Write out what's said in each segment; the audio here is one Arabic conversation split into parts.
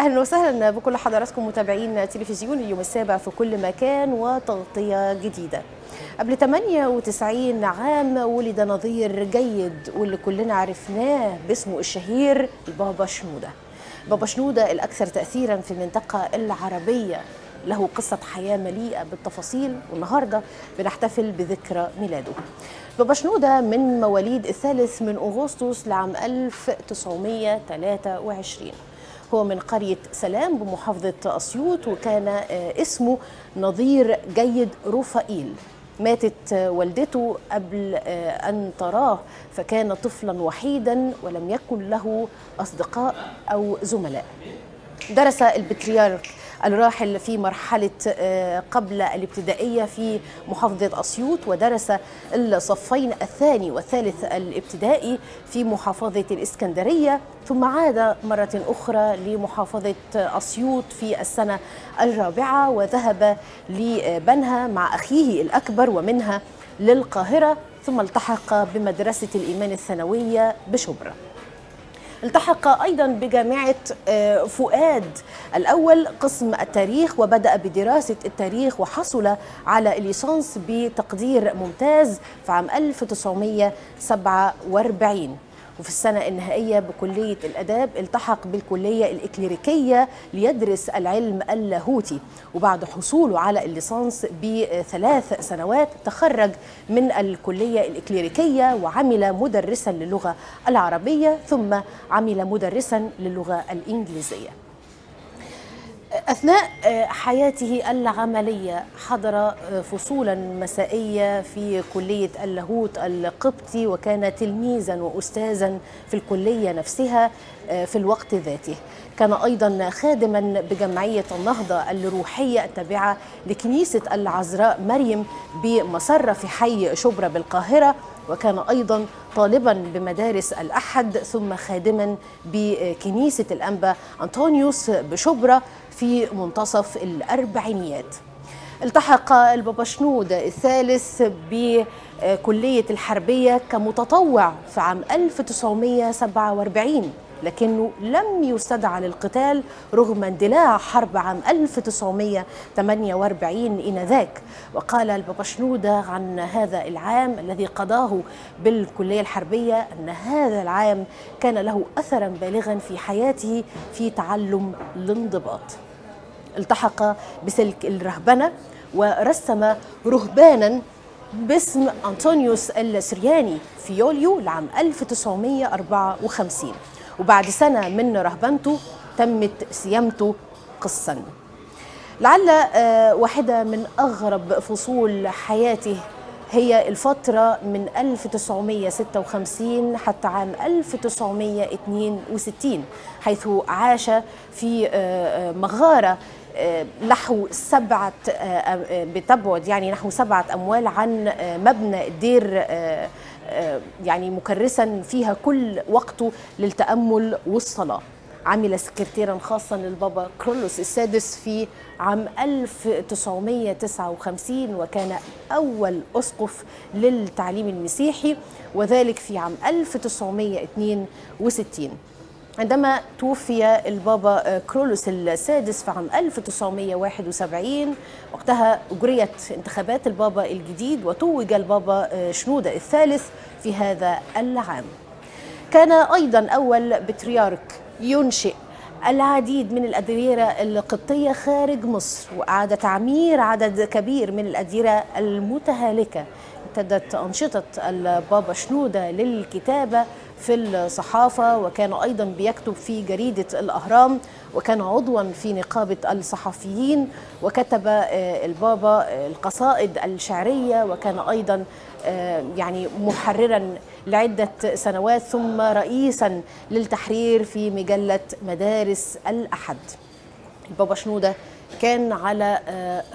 أهلا وسهلا بكل حضراتكم متابعين تلفزيون اليوم السابع في كل مكان وتغطية جديدة. قبل 98 عام ولد نظير جيد واللي كلنا عرفناه باسمه الشهير البابا شنودة. بابا شنودة الأكثر تاثيرا في المنطقة العربية له قصة حياة مليئة بالتفاصيل والنهاردة بنحتفل بذكرى ميلاده بابا شنودة من مواليد الثالث من أغسطس لعام 1923 هو من قرية سلام بمحافظة أسيوط وكان اسمه نظير جيد رفائيل. ماتت والدته قبل أن تراه فكان طفلا وحيدا ولم يكن له أصدقاء أو زملاء. درس البطريرك الراحل في مرحلة قبل الابتدائية في محافظة أسيوط ودرس الصفين الثاني والثالث الابتدائي في محافظة الإسكندرية ثم عاد مرة أخرى لمحافظة أسيوط في السنة الرابعة وذهب لبنها مع أخيه الأكبر ومنها للقاهرة ثم التحق بمدرسة الإيمان الثانوية بشبرا. التحق أيضا بجامعة فؤاد. الأول قسم التاريخ وبدأ بدراسة التاريخ وحصل على الليسانس بتقدير ممتاز في عام 1947 وفي السنة النهائية بكلية الأداب التحق بالكلية الإكليريكية ليدرس العلم اللاهوتي. وبعد حصوله على الليسانس بثلاث سنوات تخرج من الكلية الإكليريكية وعمل مدرسا للغة العربية ثم عمل مدرسا للغة الإنجليزية. أثناء حياته العملية حضر فصولا مسائية في كلية اللاهوت القبطي وكان تلميذا وأستاذا في الكلية نفسها في الوقت ذاته. كان أيضا خادما بجمعية النهضة الروحية التابعة لكنيسة العذراء مريم بمسرة في حي شبرا بالقاهرة. وكان أيضا طالبا بمدارس الأحد ثم خادما بكنيسة الأنبا أنطونيوس بشبرا في منتصف الأربعينيات. التحق البابا شنود الثالث بكلية الحربية كمتطوع في عام 1947 لكنه لم يستدعى للقتال رغم اندلاع حرب عام 1948 إنذاك. وقال البابا شنودة عن هذا العام الذي قضاه بالكلية الحربية أن هذا العام كان له أثرا بالغا في حياته في تعلم الانضباط. التحق بسلك الرهبنة ورسم رهبانا باسم أنطونيوس السرياني في يوليو لعام 1954 وبعد سنة من رهبنته تمت سيامته قسا لعل واحدة من أغرب فصول حياته هي الفترة من 1956 حتى عام 1962 حيث عاش في مغارة نحو سبعة بتبعد يعني نحو سبعة أموال عن مبنى الدير يعني مكرسا فيها كل وقته للتأمل والصلاة. عمل سكرتيرا خاصا للبابا كرولوس السادس في عام 1959 وكان أول أسقف للتعليم المسيحي وذلك في عام 1962 عندما توفي البابا كرولوس السادس في عام 1971 وقتها أجريت انتخابات البابا الجديد وتوج البابا شنودة الثالث في هذا العام. كان أيضا أول بطريرك ينشئ العديد من الأديرة القبطية خارج مصر وأعاد تعمير عدد كبير من الأديرة المتهالكة. امتدت أنشطة البابا شنودة للكتابة في الصحافة وكان أيضا بيكتب في جريدة الأهرام وكان عضوا في نقابة الصحفيين وكتب البابا القصائد الشعرية وكان أيضا يعني محررا لعدة سنوات ثم رئيسا للتحرير في مجلة مدارس الأحد. البابا شنودة كان على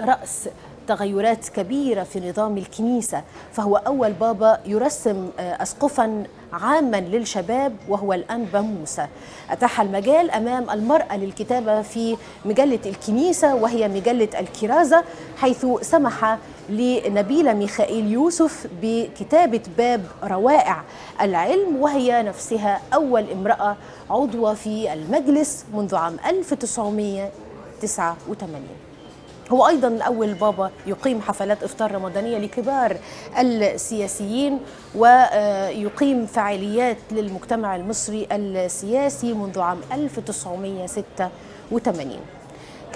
رأس تغيرات كبيرة في نظام الكنيسة فهو أول بابا يرسم أسقفا عاما للشباب وهو الأنبا موسى أتاح المجال أمام المرأة للكتابة في مجلة الكنيسة وهي مجلة الكرازة حيث سمح لنبيلة ميخائيل يوسف بكتابة باب روائع العلم وهي نفسها أول امرأة عضوة في المجلس منذ عام 1989 هو أيضا اول بابا يقيم حفلات إفطار رمضانية لكبار السياسيين ويقيم فعاليات للمجتمع المصري السياسي منذ عام 1986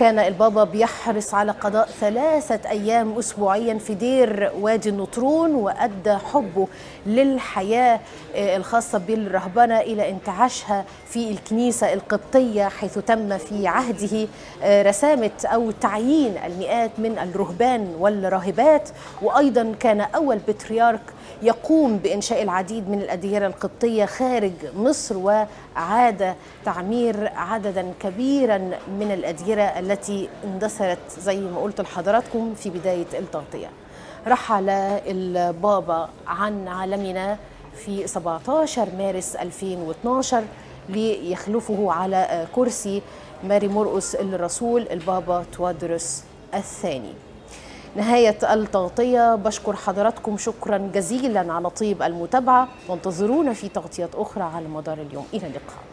كان البابا بيحرص على قضاء ثلاثة أيام أسبوعيا في دير وادي النطرون وأدى حبه للحياة الخاصة بالرهبنة إلى انتعاشها في الكنيسة القبطية حيث تم في عهده رسامة أو تعيين المئات من الرهبان والراهبات. وأيضا كان أول بطريرك يقوم بإنشاء العديد من الأديرة القبطية خارج مصر وعاد تعمير عددا كبيرا من الأديرة التي اندثرت زي ما قلت لحضراتكم في بداية التغطية. رحل البابا عن عالمنا في 17 مارس 2012 ليخلفه على كرسي ماري مرقس الرسول البابا توادرس الثاني. نهاية التغطية بشكر حضراتكم شكرا جزيلا على طيب المتابعة وانتظرونا في تغطيات أخرى على مدار اليوم. إلى اللقاء.